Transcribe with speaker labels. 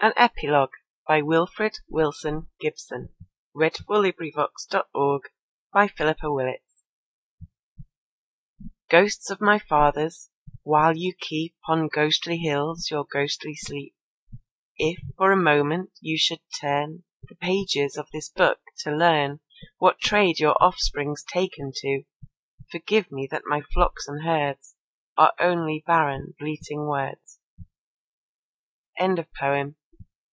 Speaker 1: An Epilogue by Wilfrid Wilson Gibson. (1809–1849) GHOSTS of my fathers, while you keep On ghostly hills your ghostly sleep, If for a moment you should turn The pages of this book, to learn What trade your offspring's taken to, Forgive me that my flocks and herds Are only barren bleating words.